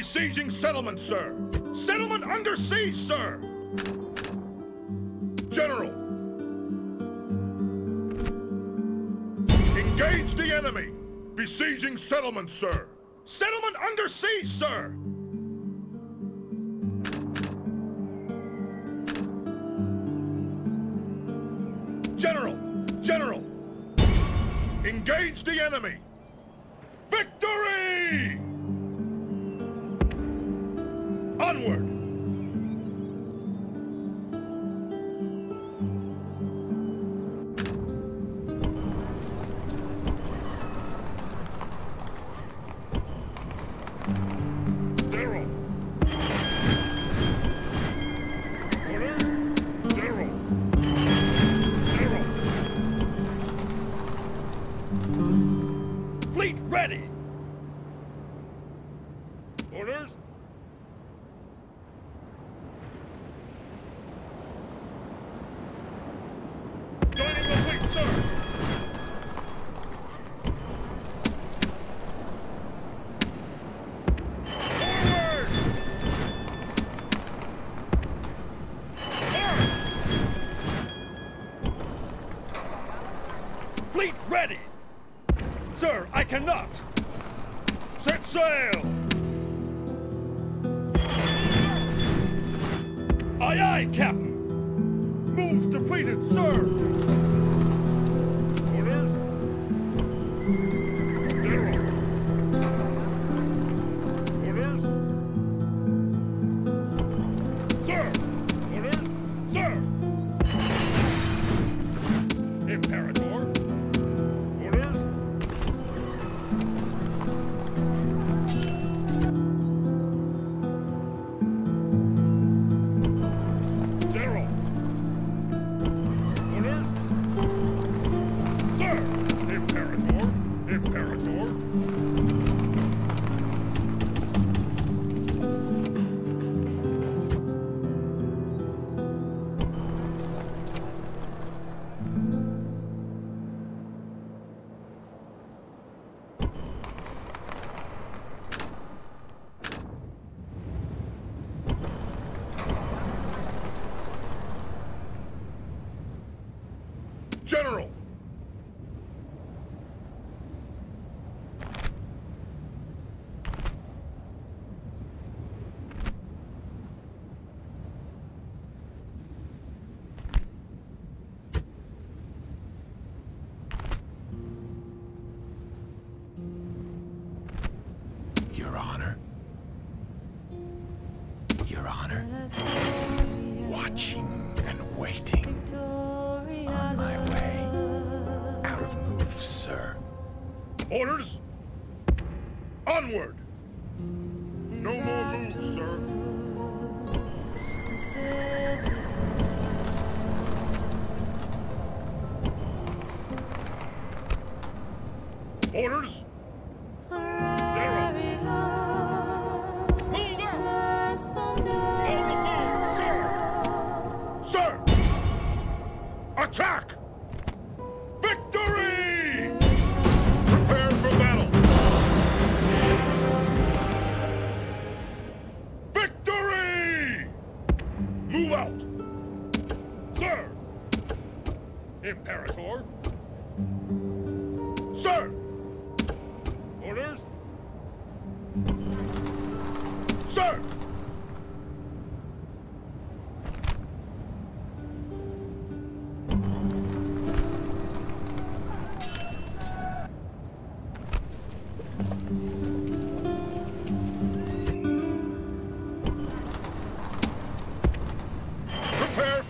Besieging settlement, sir! Settlement under siege, sir! General! Engage the enemy! Besieging settlement, sir! Settlement under siege, sir!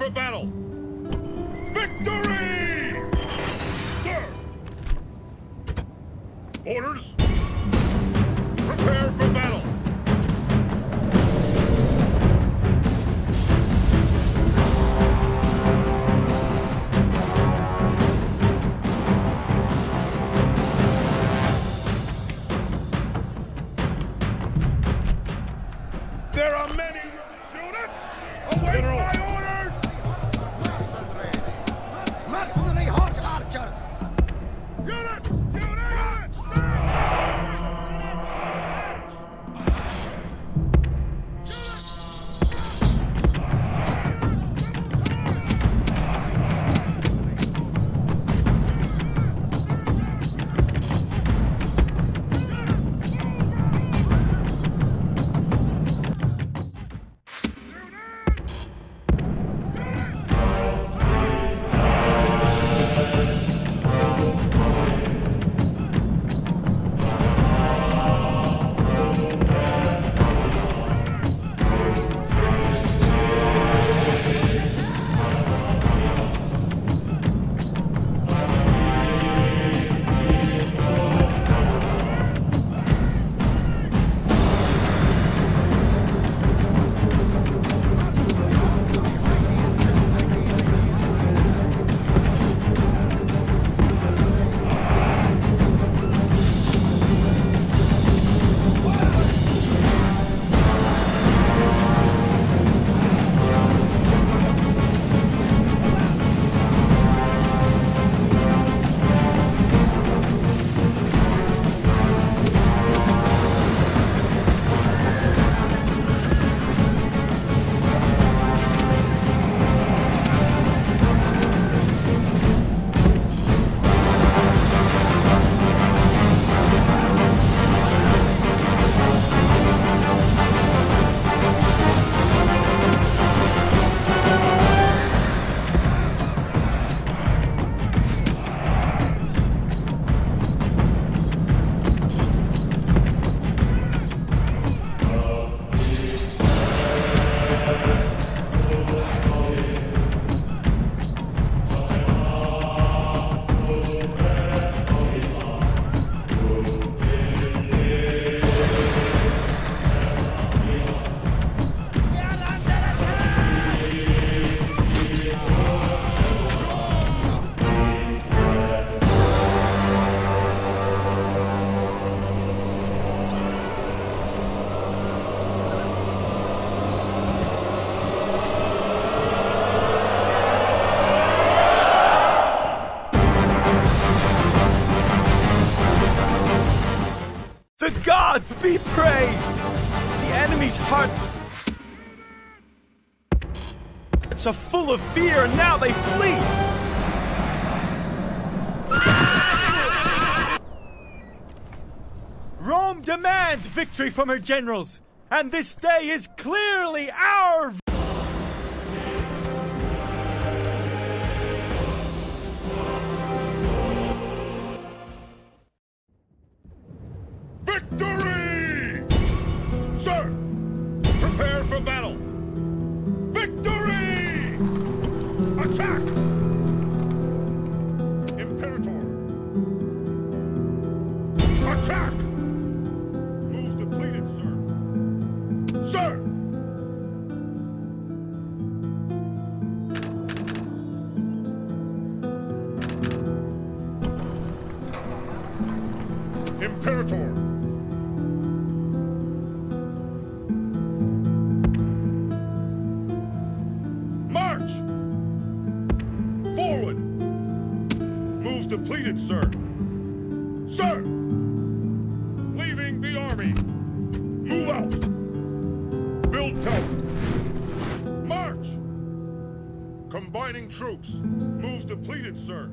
For battle! Victory! Sir! Orders? Be praised! The enemy's heart it's are full of fear, and now they flee! Rome demands victory from her generals, and this day is clearly our troops. Moves depleted, sir.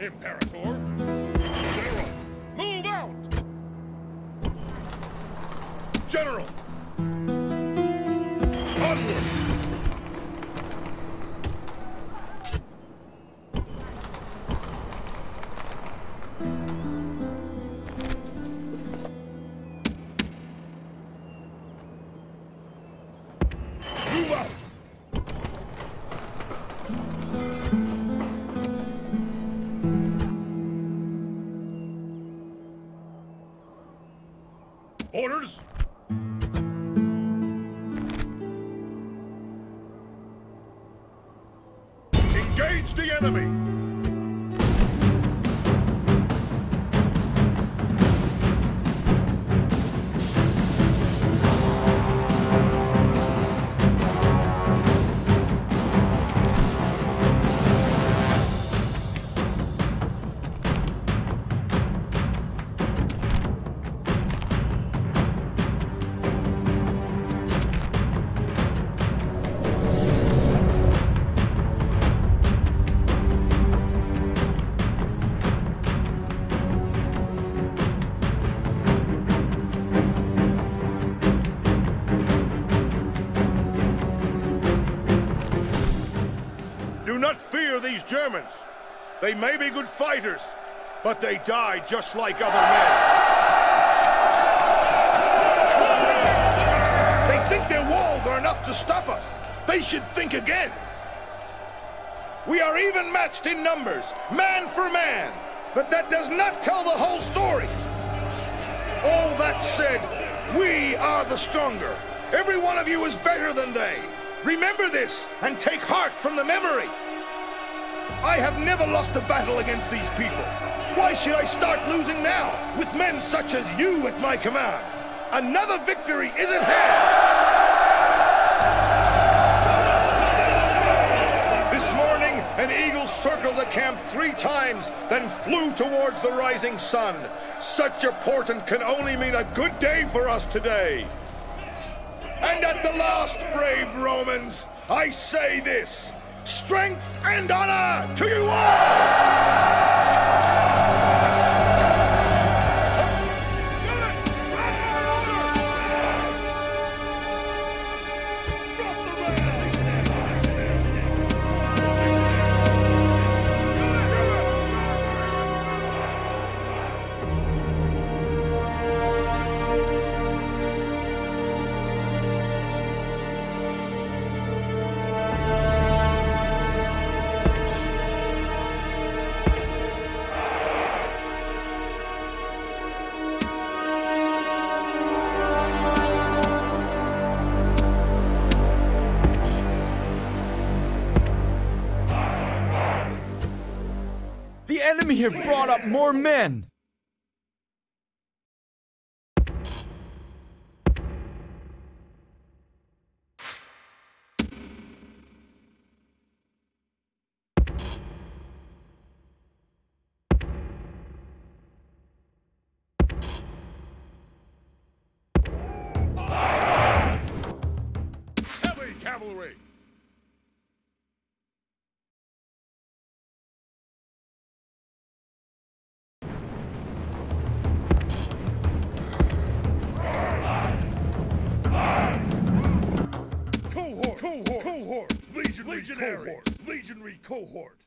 Imperator! General! Move out! General! Fear these Germans. They may be good fighters, but they die just like other men. They think their walls are enough to stop us. They should think again. We are even matched in numbers, man for man. But that does not tell the whole story. All that said, we are the stronger. Every one of you is better than they. Remember this and take heart from the memory. I have never lost a battle against these people. Why should I start losing now with men such as you at my command? Another victory is at hand. This morning, an eagle circled the camp three times, then flew towards the rising sun. Such a portent can only mean a good day for us today. And at the last, brave Romans, I say this strength and honor to you all! Enemy have brought up more men! Cohort,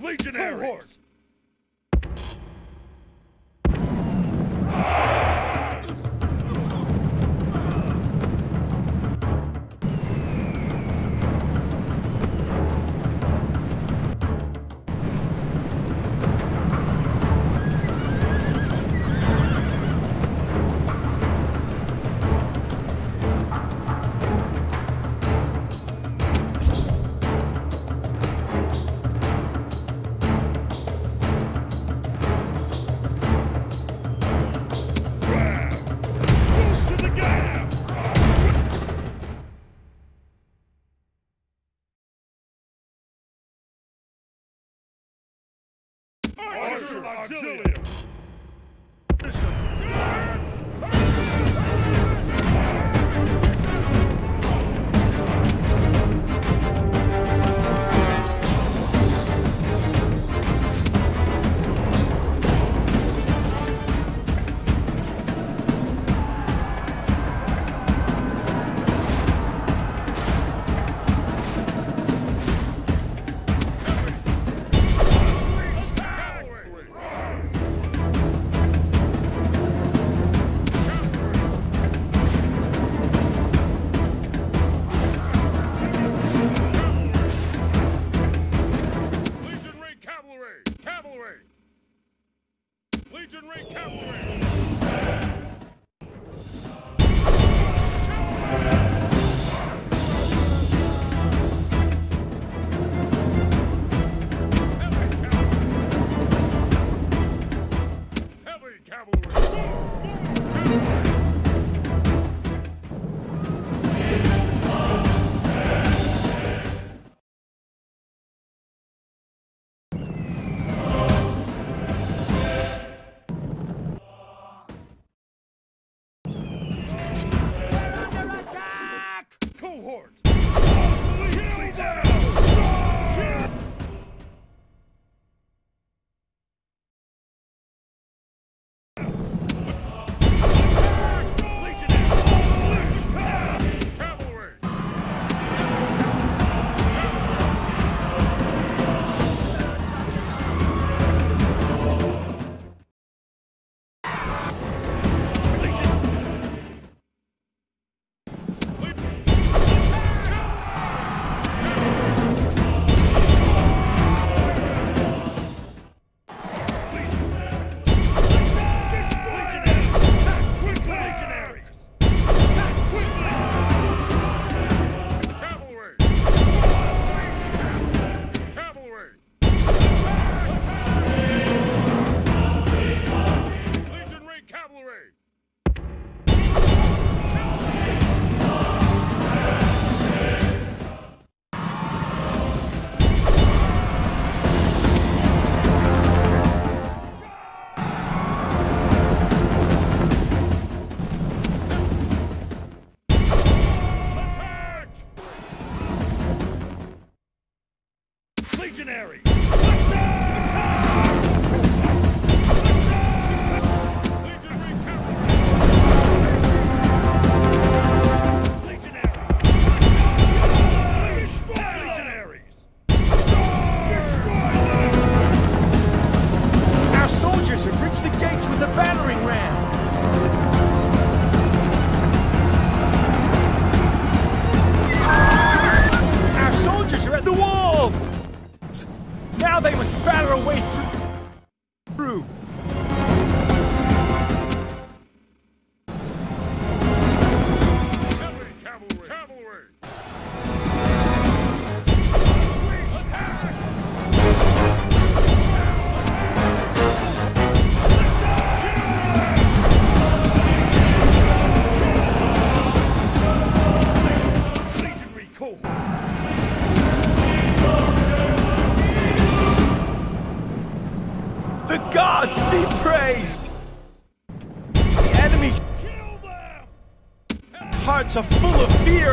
legionary cohort. Archer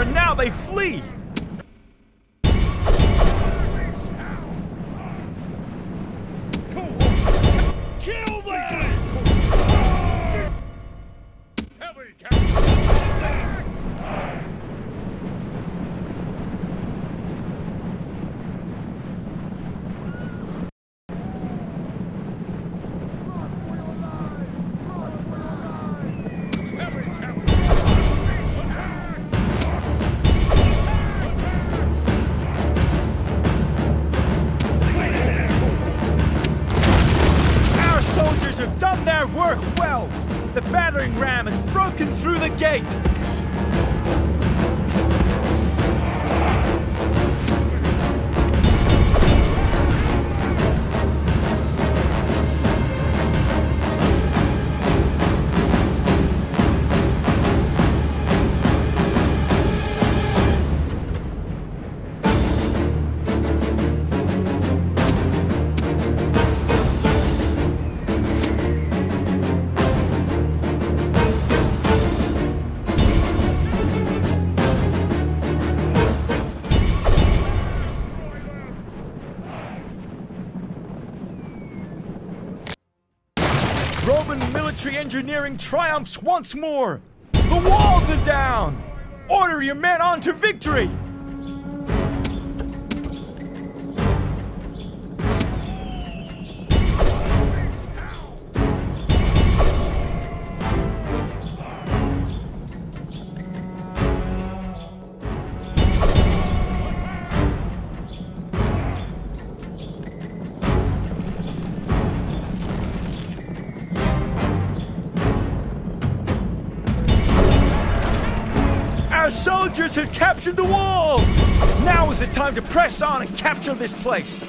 and now they flee! Has broken through the gate! Engineering triumphs once more! The walls are down! Order your men on to victory! Soldiers have captured the walls! Now is the time to press on and capture this place!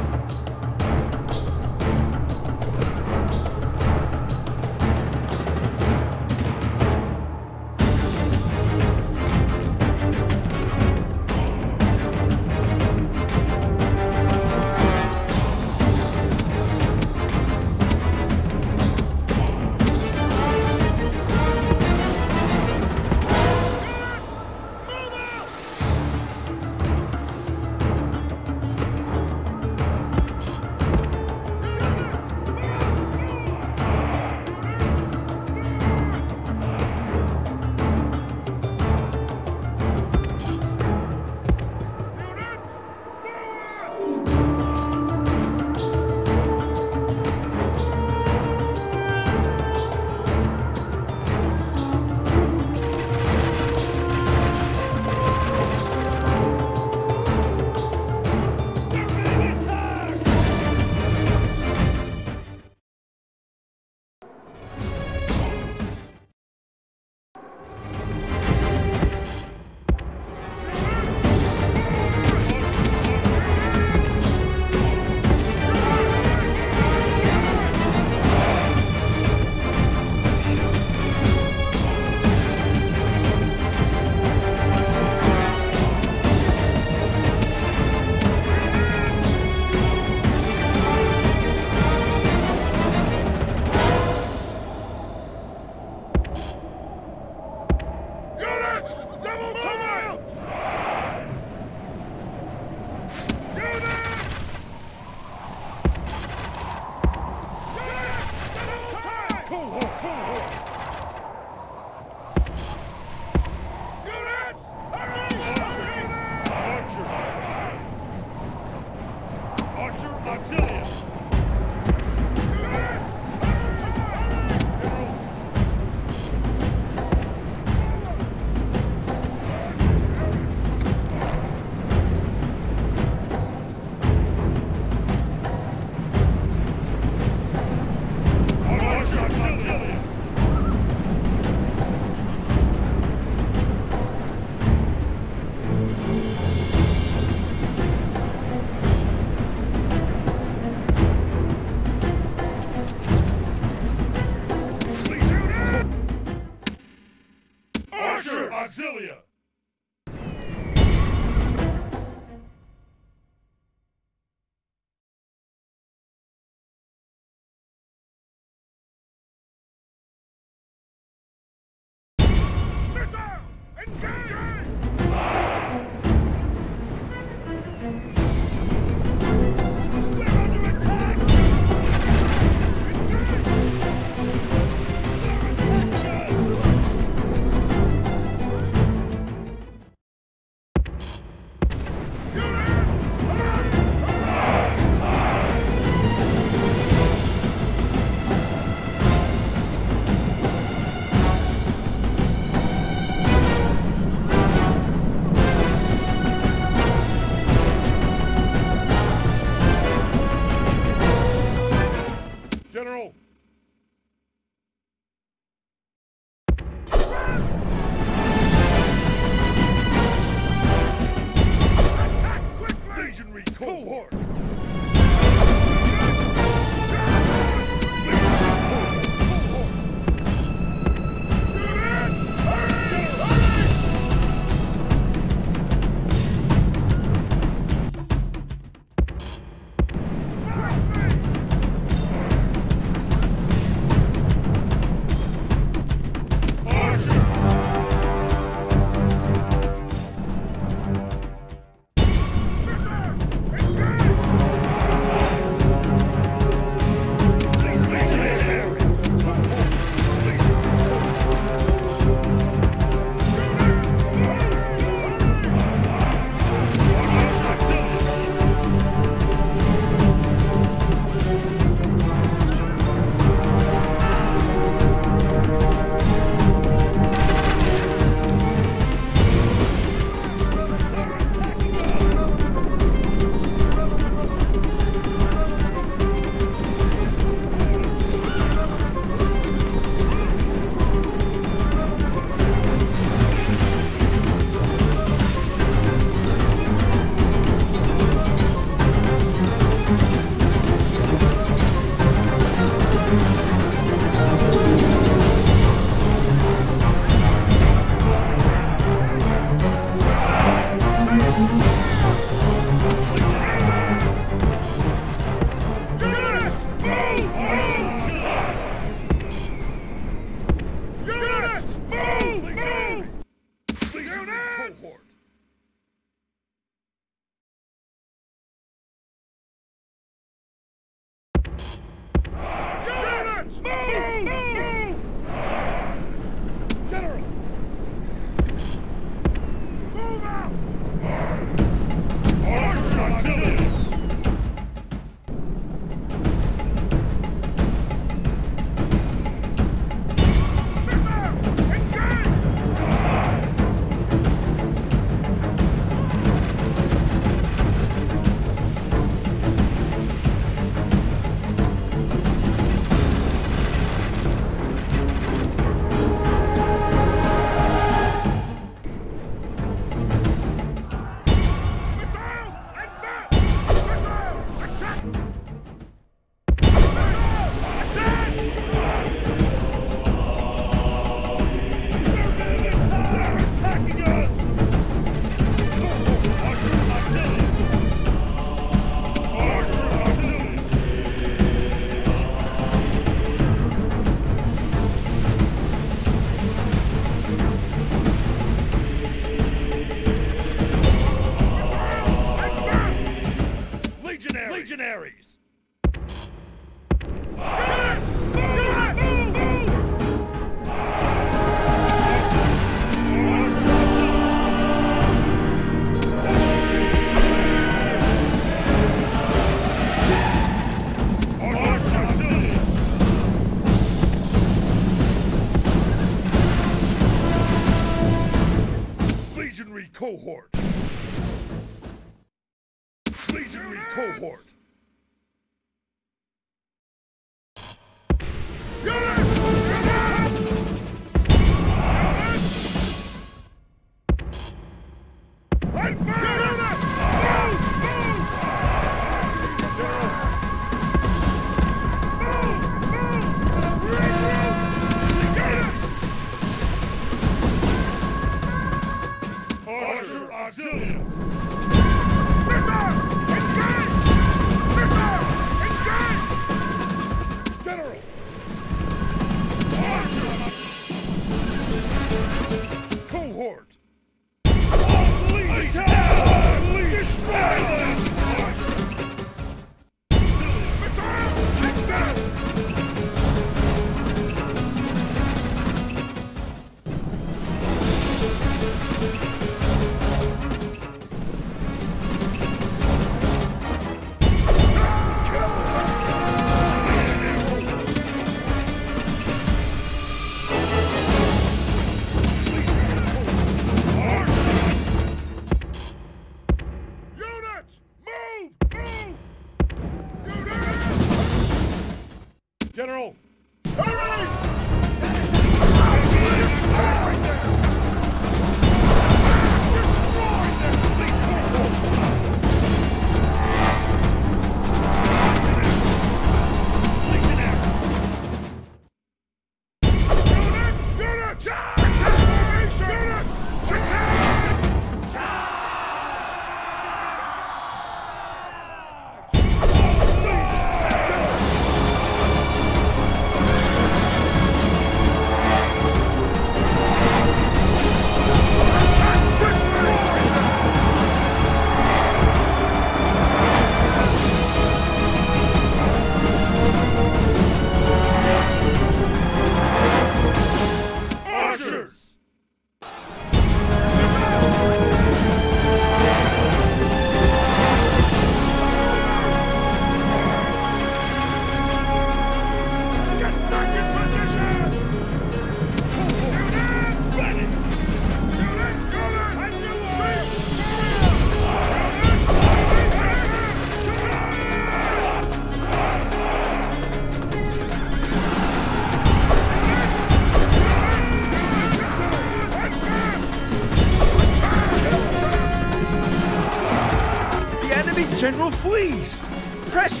enemy general flees! Press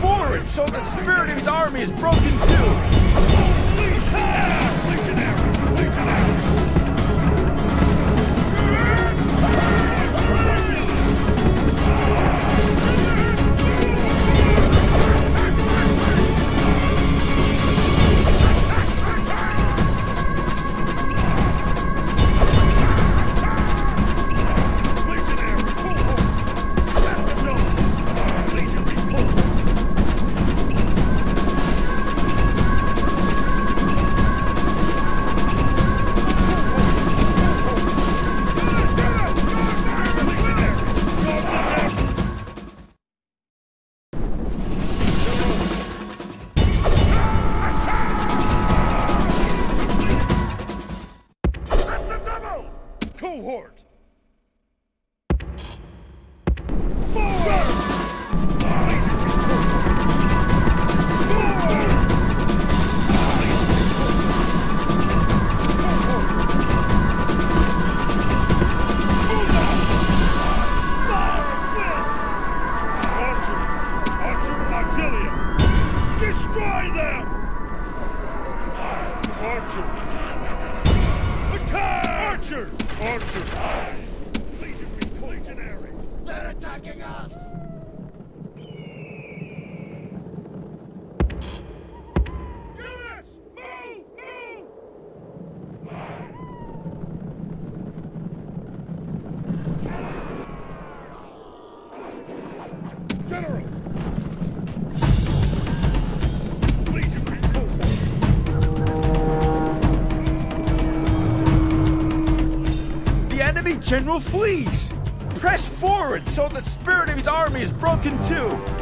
forward so the spirit of his army is broken too! General flees! Press forward, so the spirit of his army is broken too!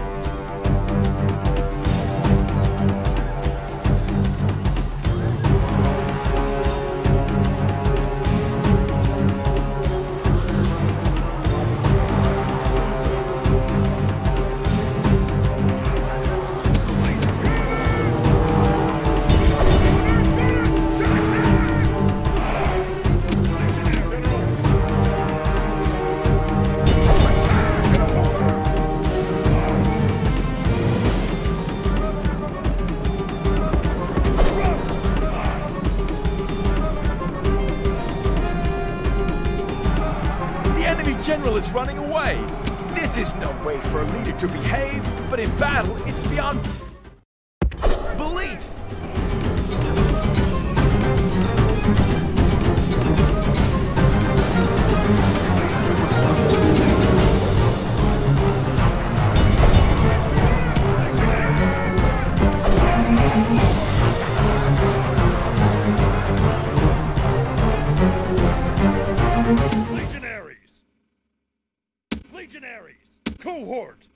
cohort!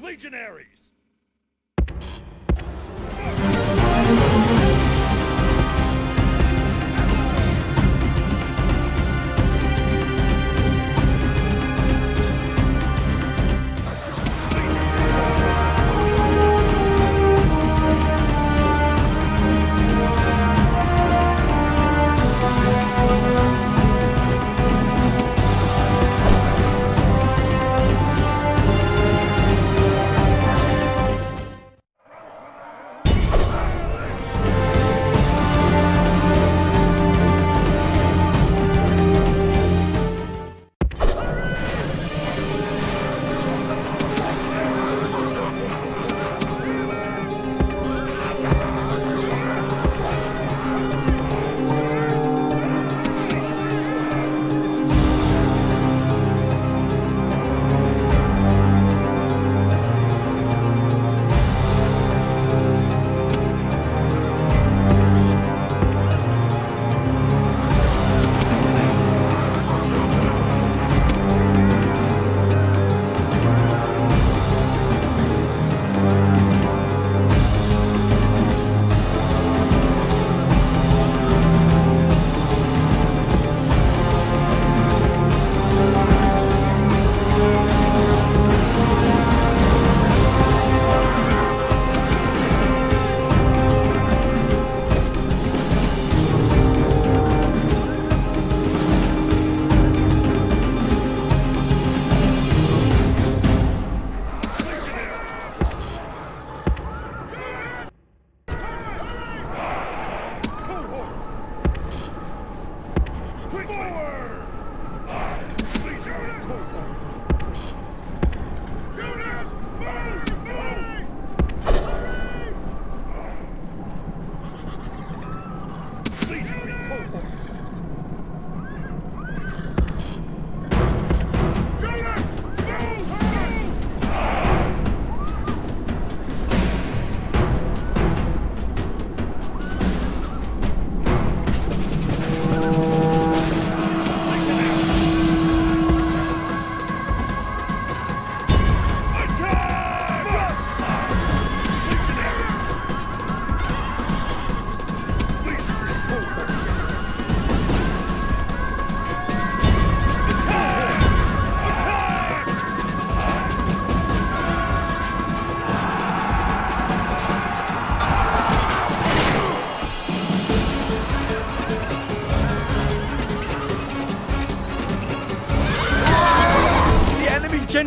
Legionaries!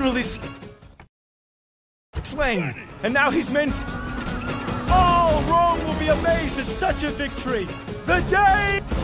continually slain, and now his men. All Rome will be amazed at such a victory! The day!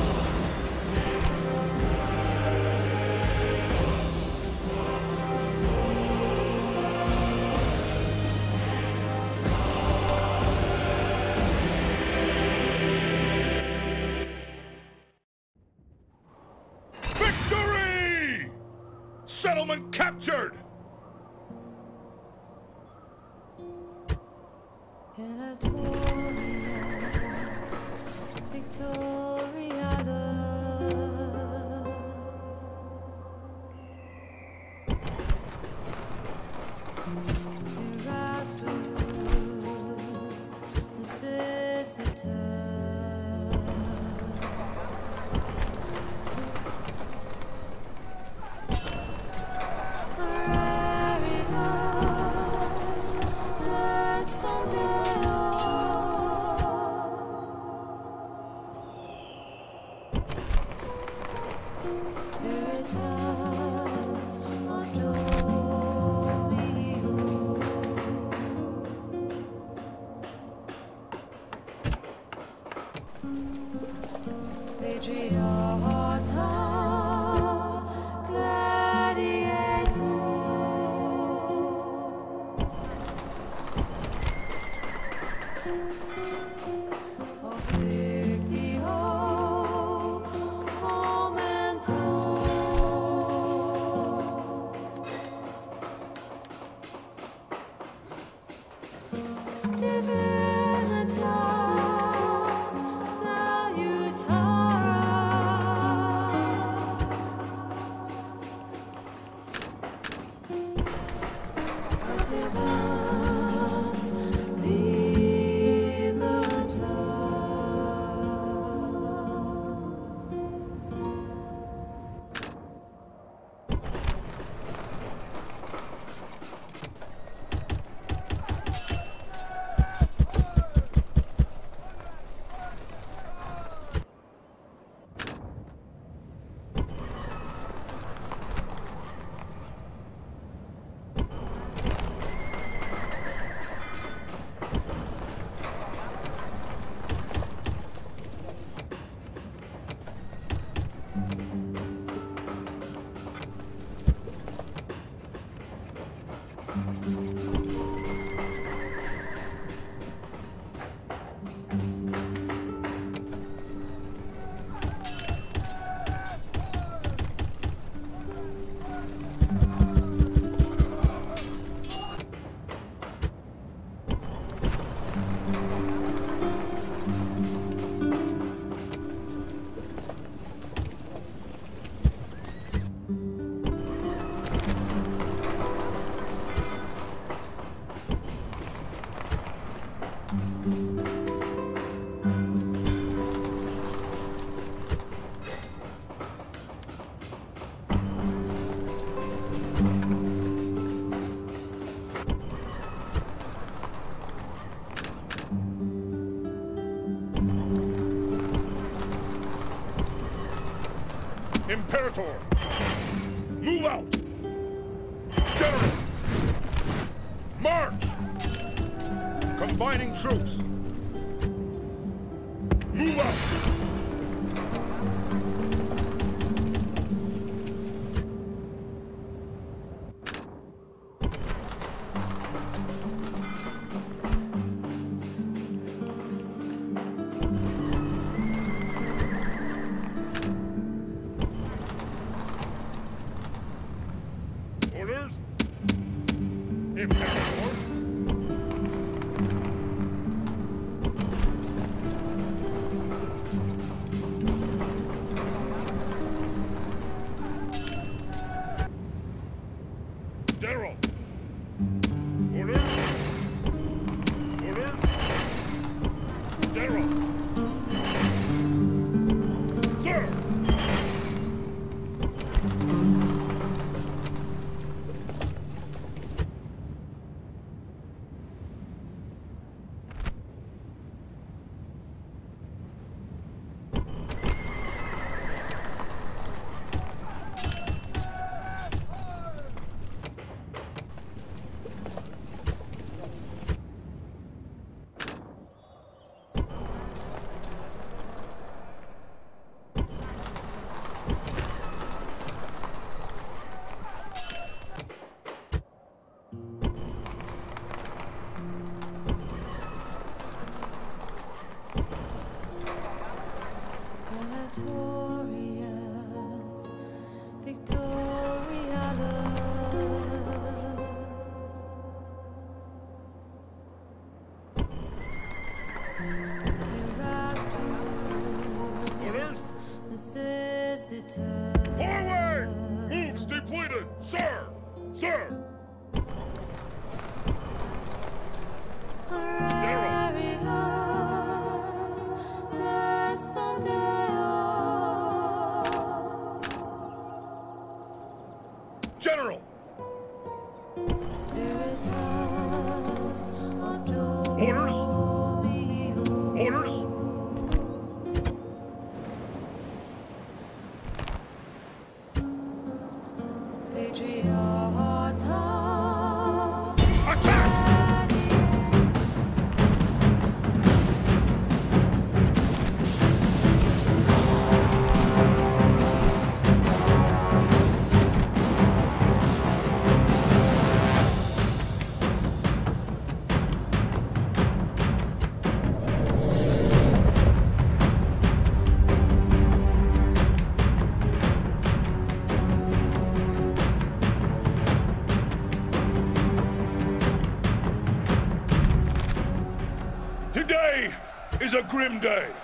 Is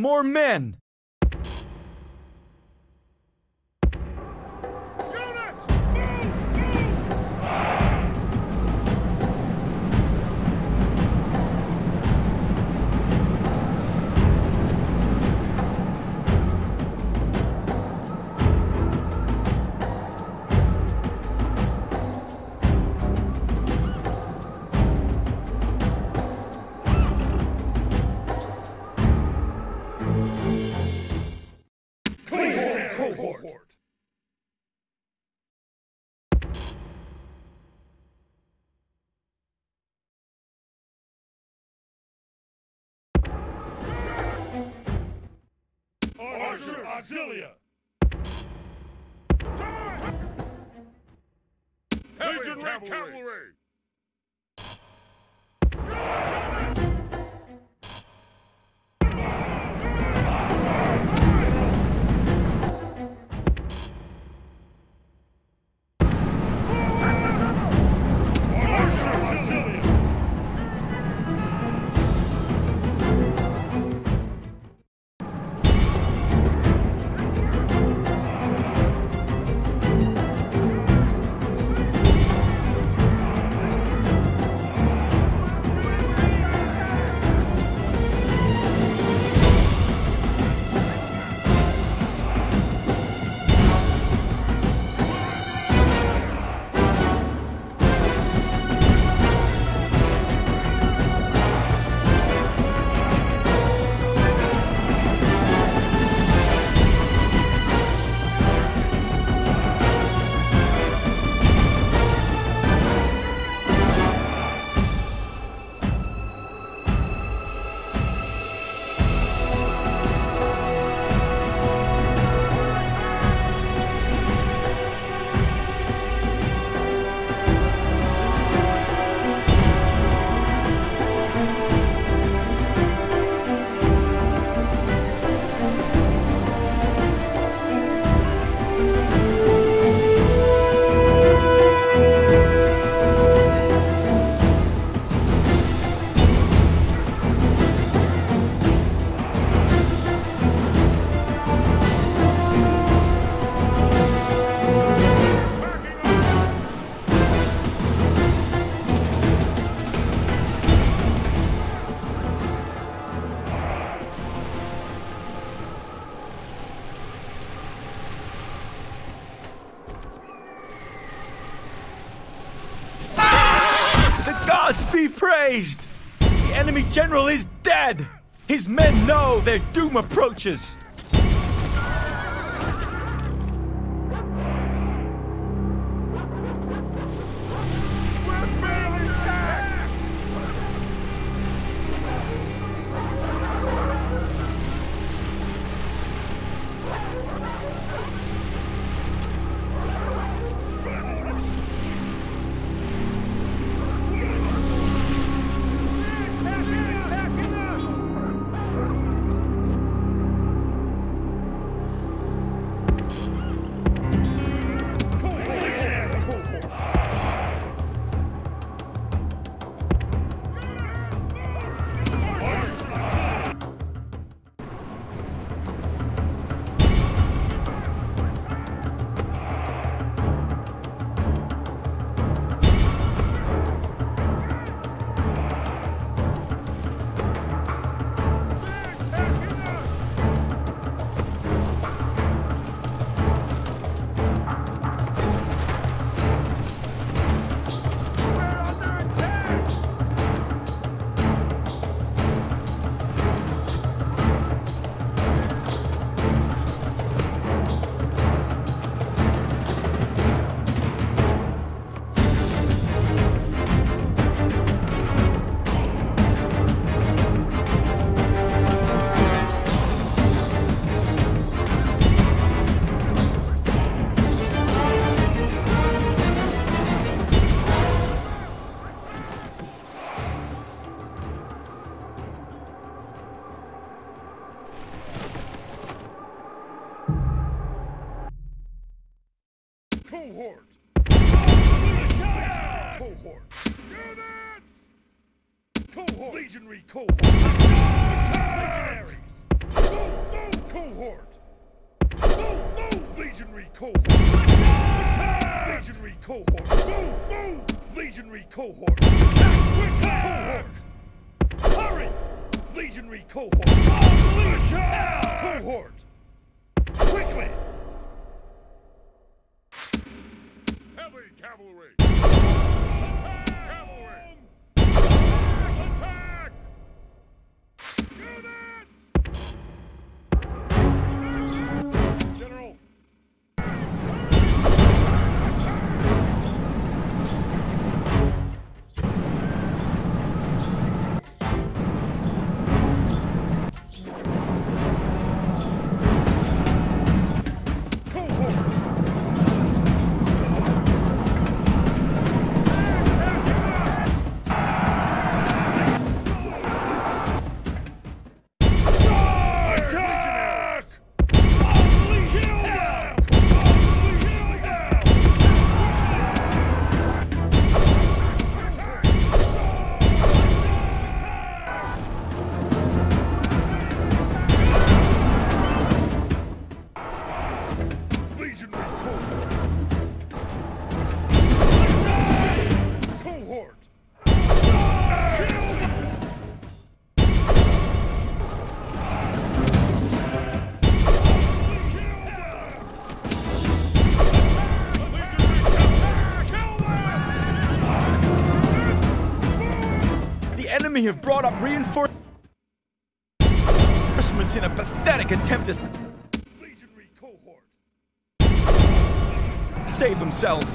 more men. Legionary Cavalry! cool. enemy have brought up reinforcements in a pathetic attempt to save themselves.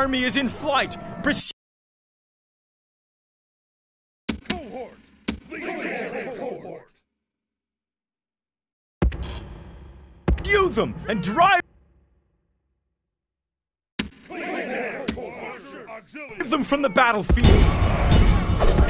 Army is in flight. Pursue Cohort! Legionary cohort! them and drive them from the battlefield.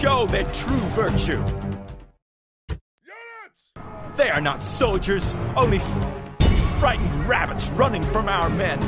Show their true virtue. Units! They are not soldiers, only frightened rabbits running from our men.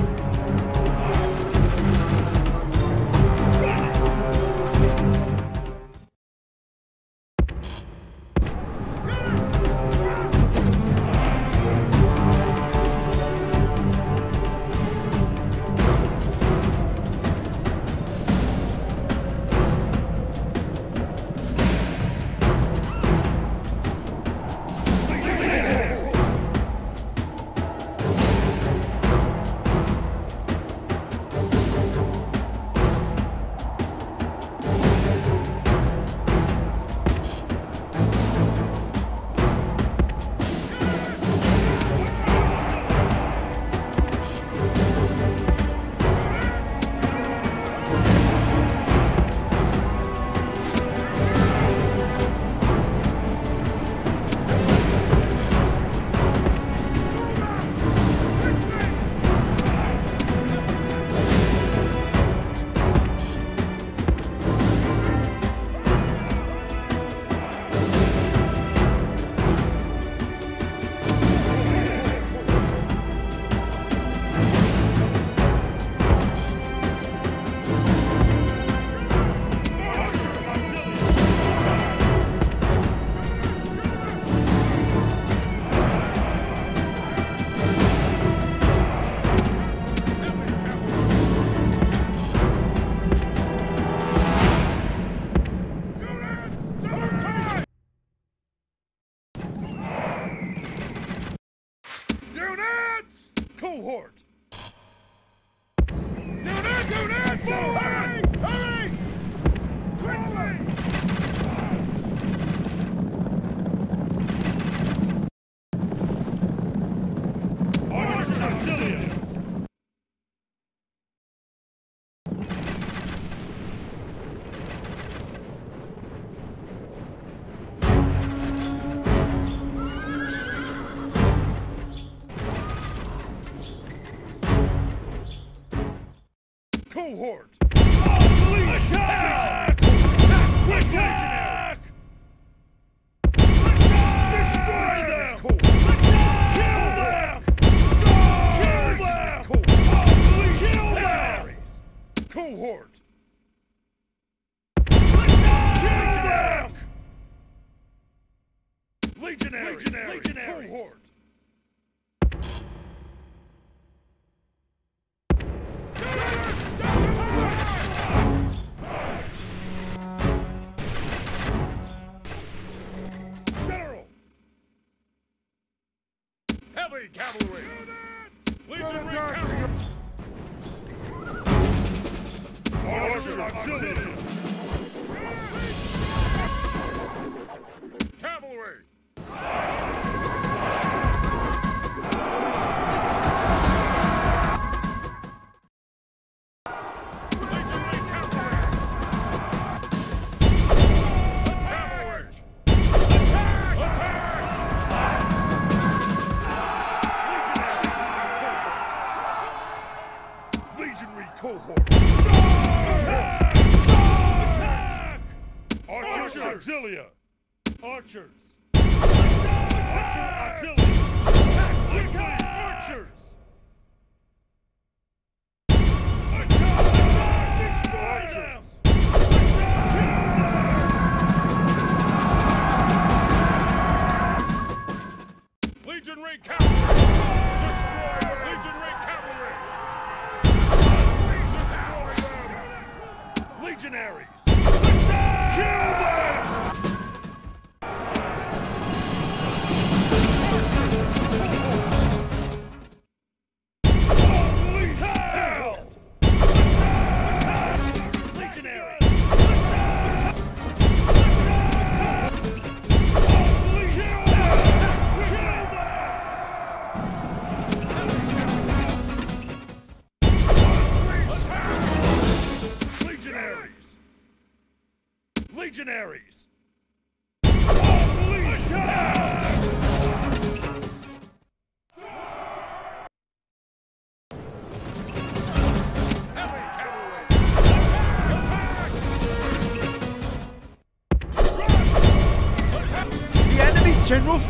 Cavalry! Legionary cavalry! Archer!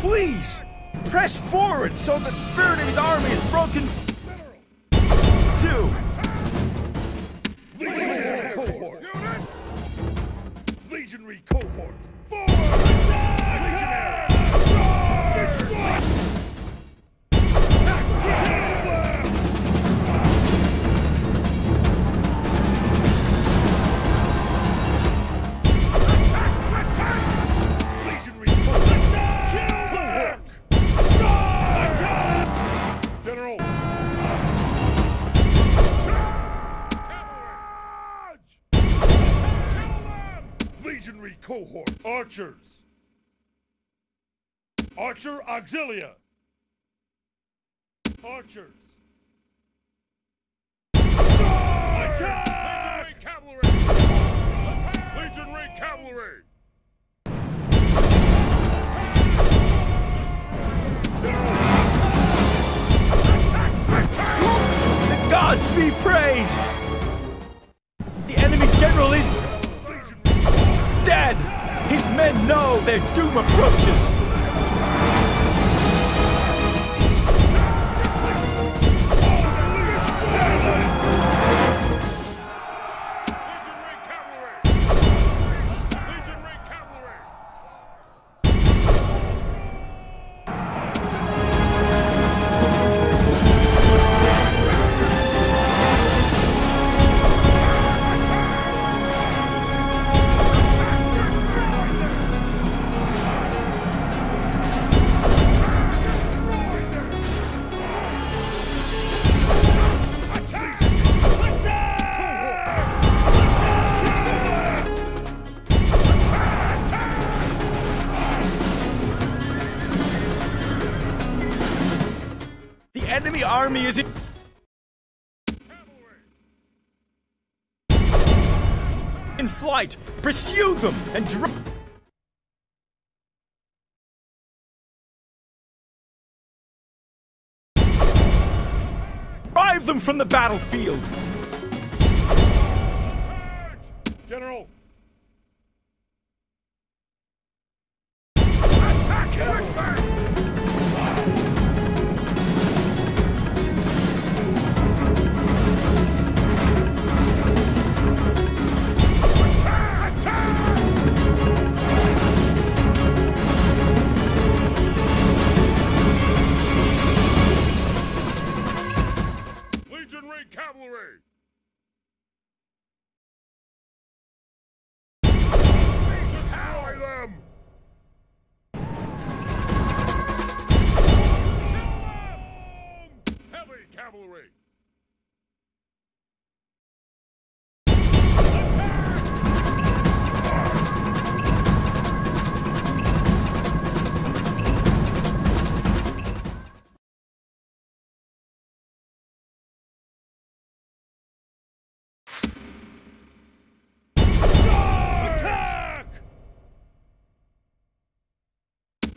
Flees! Press forward so the spirit of his army is Archers. Archer auxilia. Archers. Attack! Legionary cavalry. Attack! Legionary cavalry. The gods be praised! The enemy general is dead! His men know their doom approaches! Pursue them and dr- Drive them from the battlefield!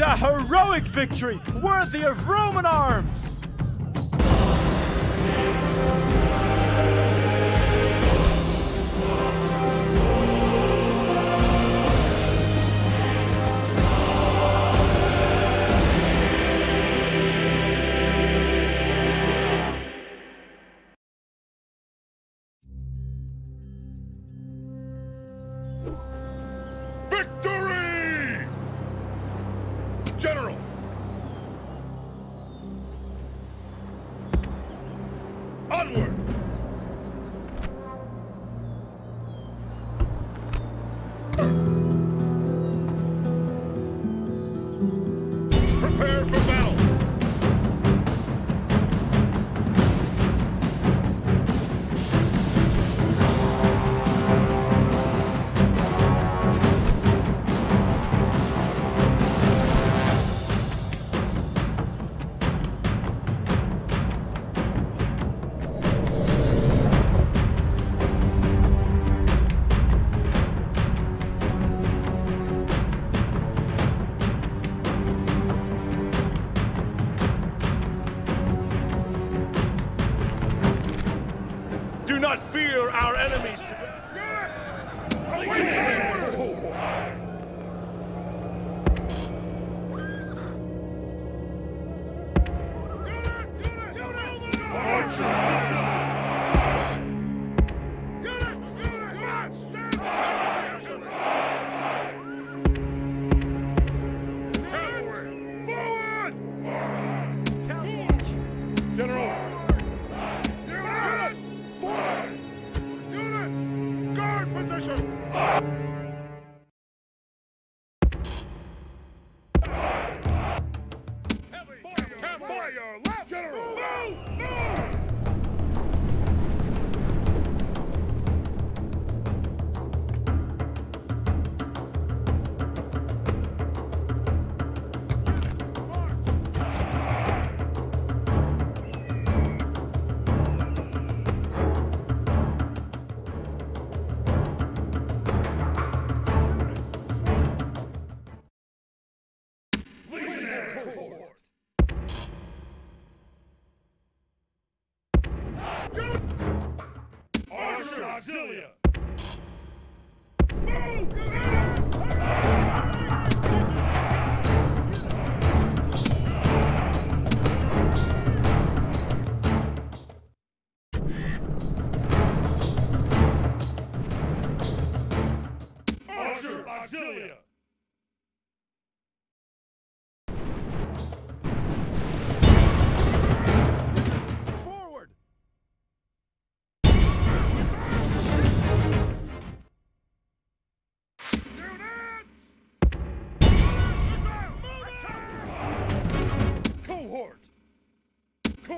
a heroic victory worthy of Roman arms!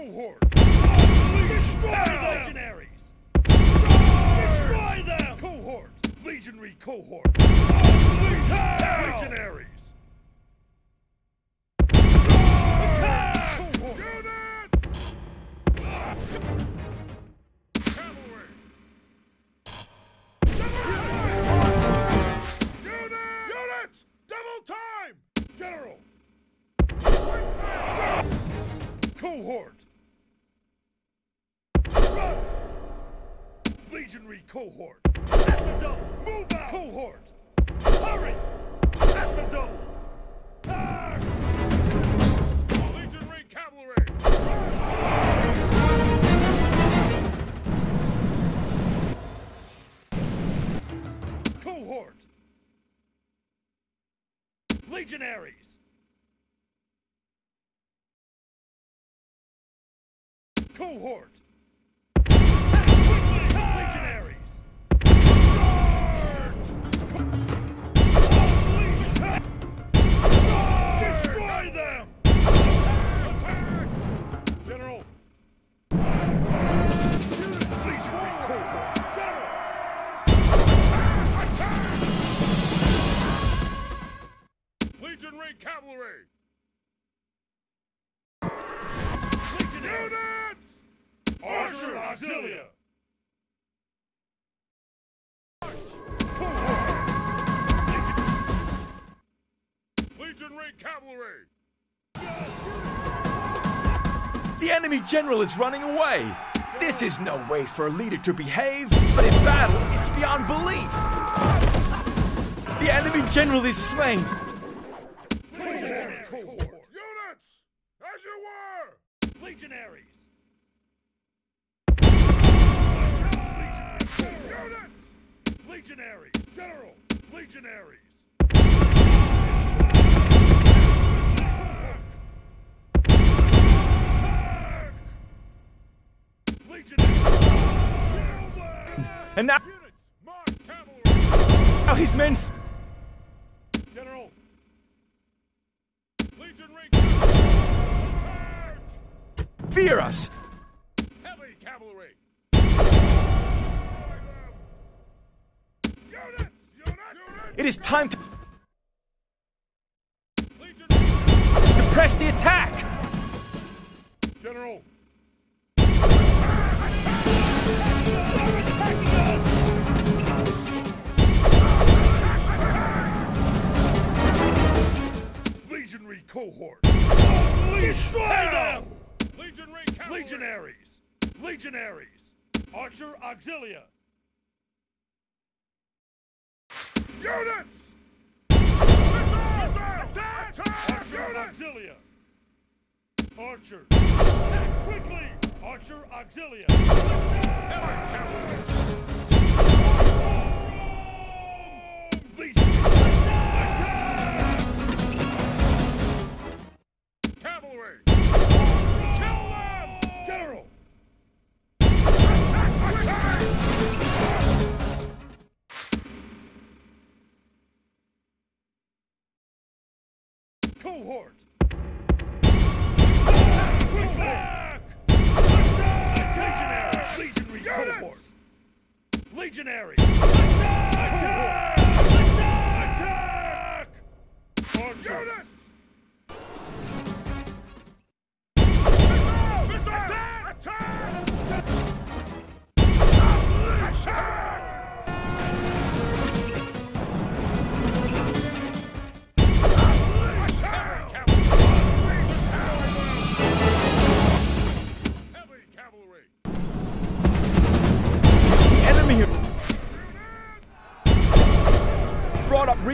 Cohort! Destroy the legionaries! Destroy them! Cohort! Legionary cohort! Attack! Legionaries! Attack! Cavalry! Units! Double time! General! Cohort! Legionary cohort! At the double! Move out! Cohort! Hurry! At the double! Legionary cavalry! Cohort! Legionaries! Cohort! Moving cavalry! Units! Archer Auxilia! Legionary cavalry! The enemy general is running away! This is no way for a leader to behave, but in battle, it's beyond belief! The enemy general is slain! Legionaries! General! Legionaries! Legionaries! And now, now his men. General! Cavalry! Fear us! It is time to Legionary! press the attack! General! Legionary cohort! Destroy them! Legionary Legionaries! Legionaries! Archer Auxilia! Units! Attack! Archer Auxilia! Archer! Attack quickly! Archer Auxilia! Cavalry! Cohort! Attack! Attack! Legionary cohort! Legionary! Attack! Attack! Attack! Brought up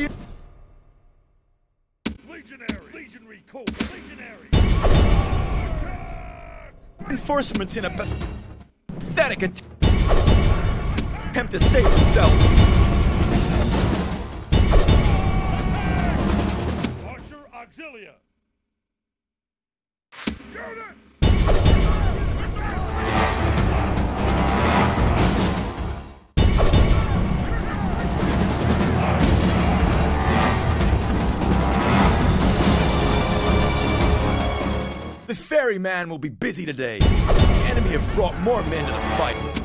Legionary! Legionary! reinforcements in a pathetic att- attempt to save themselves. Archer Auxilia! Units! The ferryman will be busy today. The enemy have brought more men to the fight.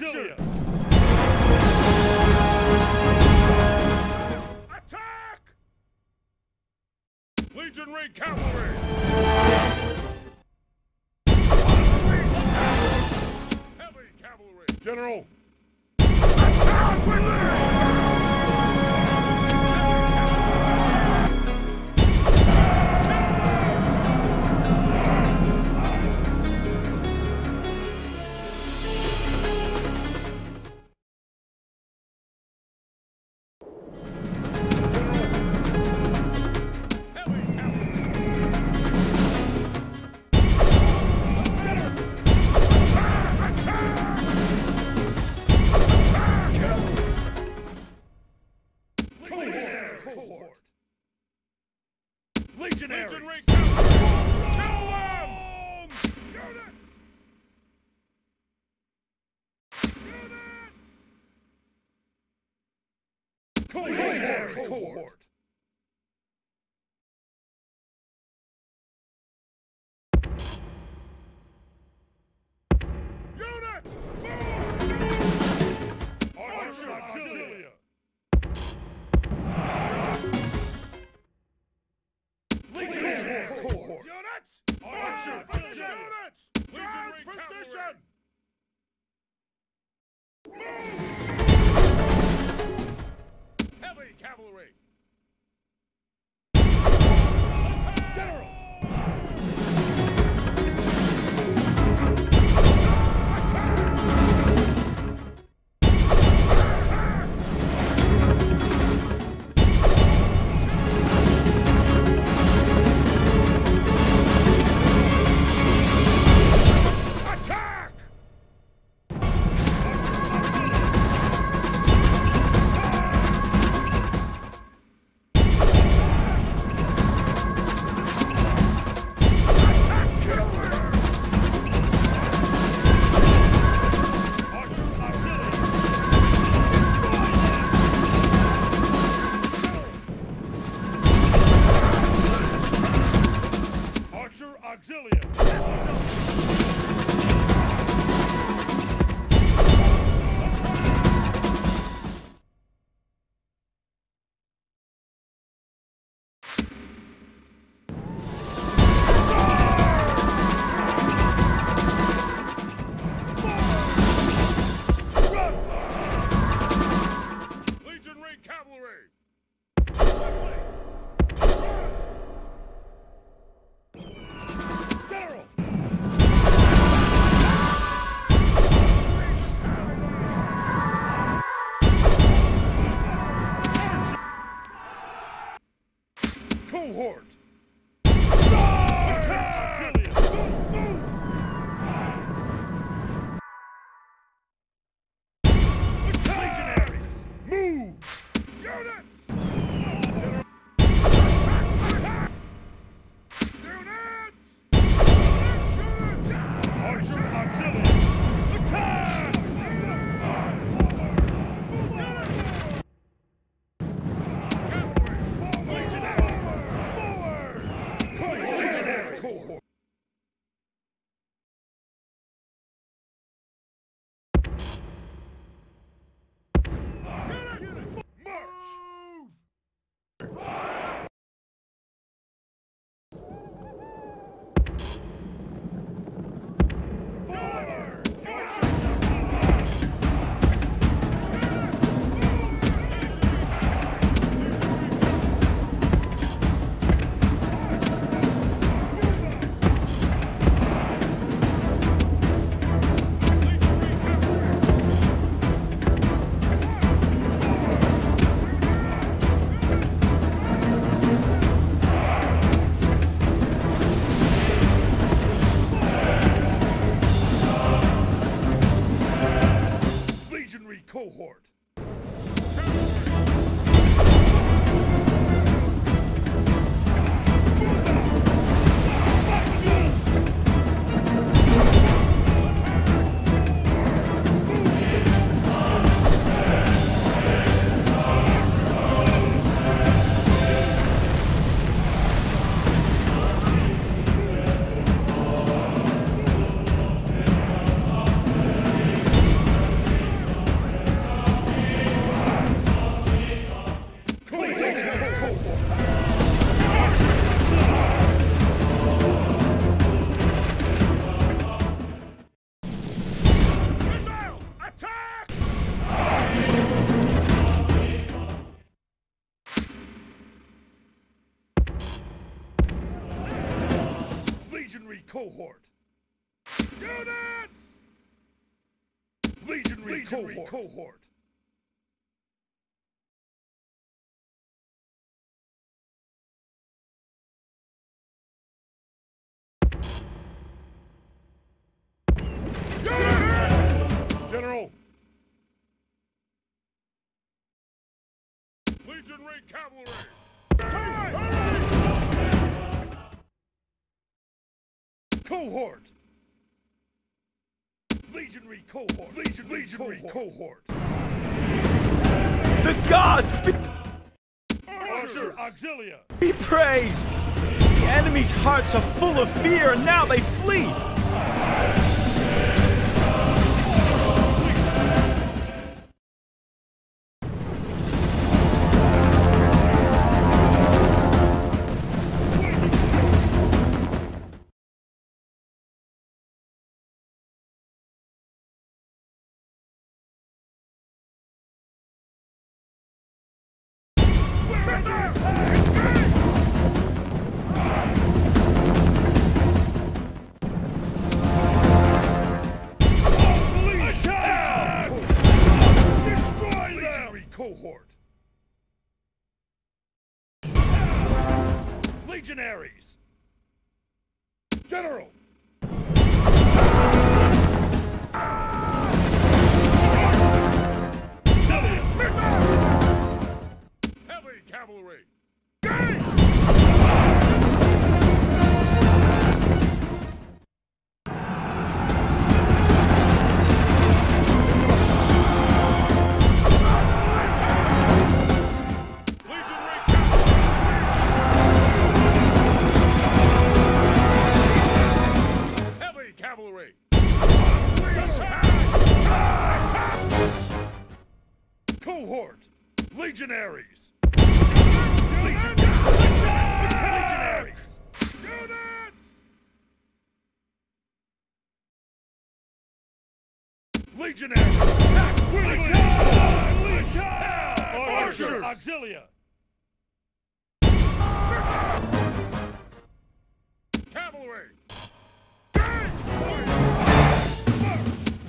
Auxilia! Attack! Legionary cavalry! Heavy cavalry! General! Attack Units! Cohort. General! Legionary cavalry! Cohort! Legionary cohort! Legion, Legionary cohort! The gods be, Archer auxilia! be praised! The enemy's hearts are full of fear and now they flee! General! Legionaries! Legionaries! Units! Legionaries! Attack! Legion! Archer! Auxilia! Cavalry!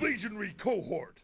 Legionary cohort!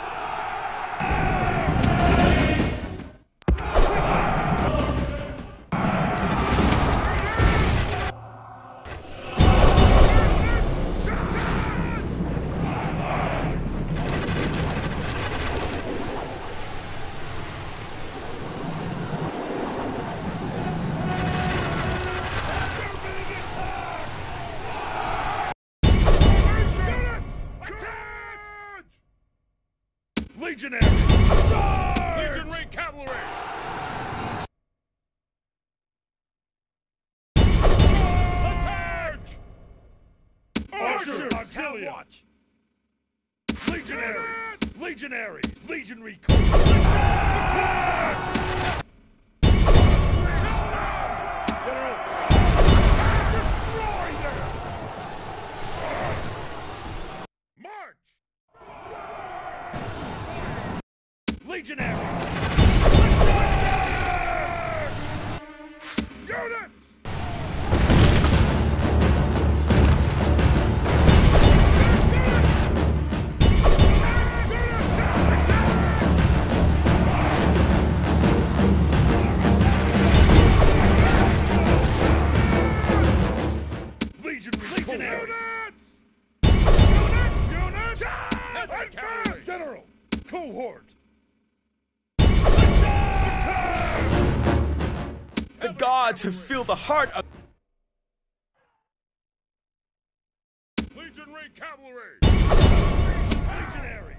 Legionary! Legionary cavalry! Attack! Archer! Auxilia! Watch! Legionary! Legionary! Legionary Cohort! The gods have filled the heart of. Legionary cavalry! Legionary!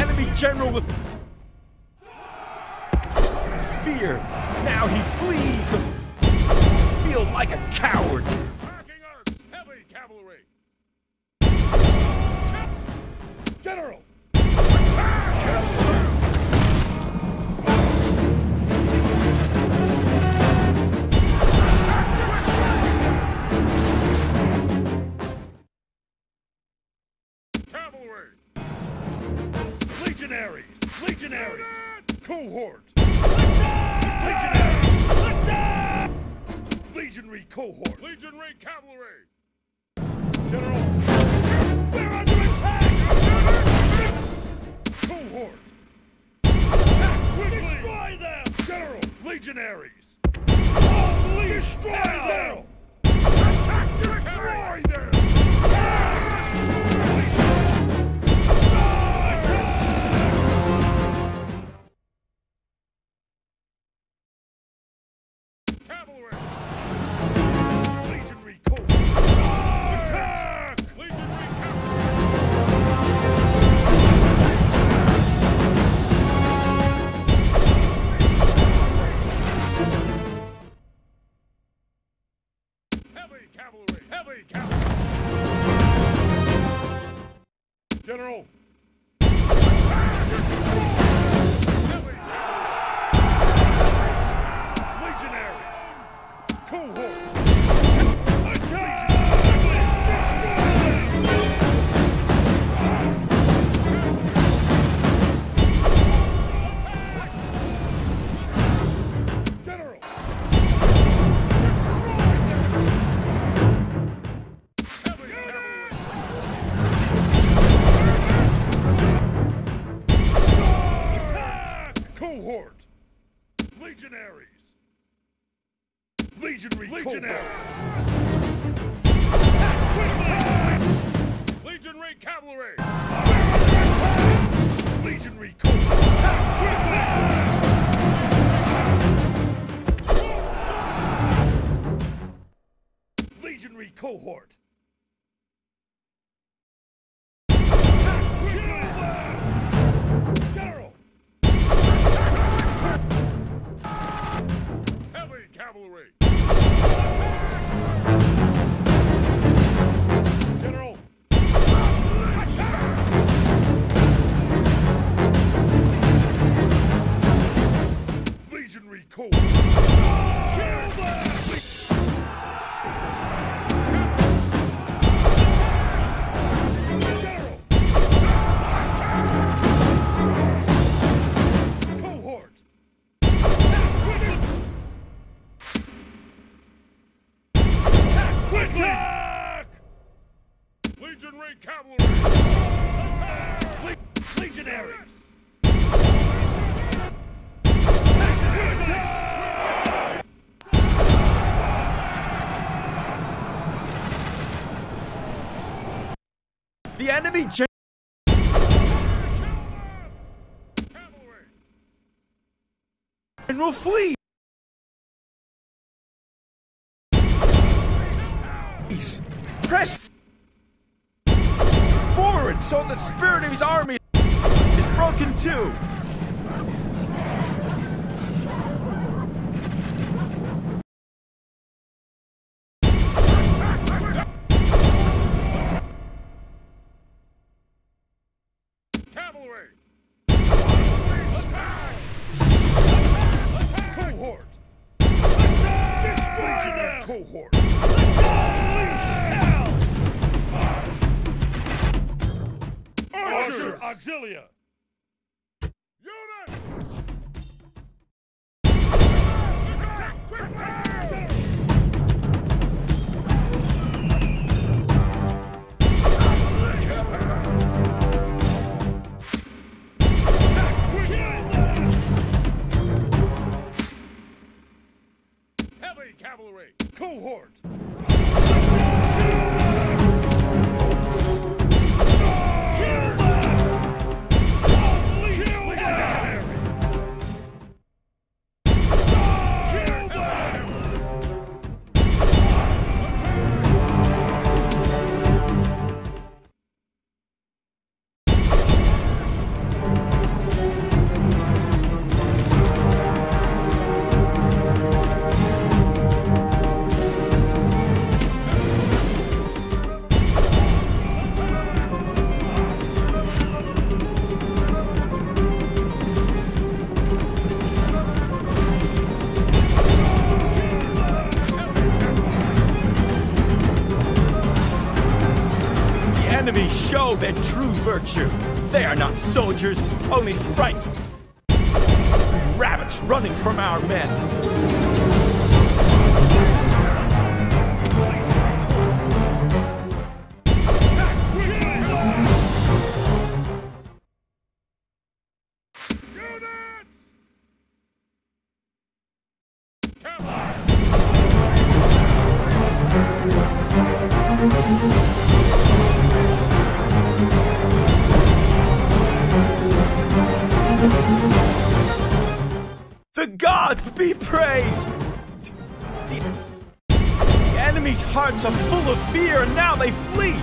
enemy general with fear. Now he flees. The... Feel like a coward. General! Cavalry! Legionaries! Legionaries! Cohort! Legionaries! Legionary cohort! Legionary cavalry! General! Cohort! Attack quickly! Destroy them! General! Legionaries! Destroy them! Attack! Destroy them! General! Legionary Kill them! The enemy Cavalry! general flee. Please, Press forward so the spirit of his army is broken too. Show their true virtue. They are not soldiers, only frightened. Rabbits running from our men. Be praised! The enemy's hearts are full of fear, and now they flee!